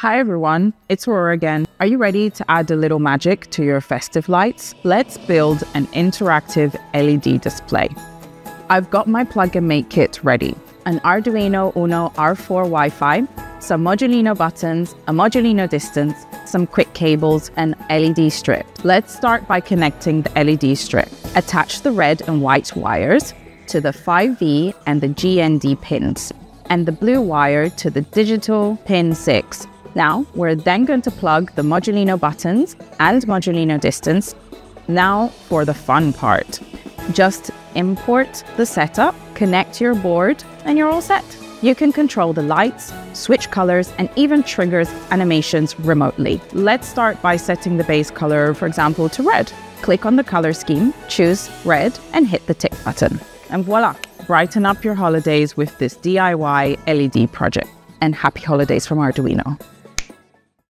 Hi everyone, it's Aurora again. Are you ready to add a little magic to your festive lights? Let's build an interactive LED display. I've got my plug and make kit ready. An Arduino Uno R4 Wi-Fi, some Modulino buttons, a Modulino distance, some Qwiic cables, and LED strip. Let's start by connecting the LED strip. Attach the red and white wires to the 5V and the GND pins, and the blue wire to the digital pin 6 now, we're then going to plug the Modulino buttons and Modulino distance. Now for the fun part. Just import the setup, connect your board, and you're all set. You can control the lights, switch colors, and even triggers animations remotely. Let's start by setting the base color, for example, to red. Click on the color scheme, choose red, and hit the tick button. And voila, brighten up your holidays with this DIY LED project. And happy holidays from Arduino.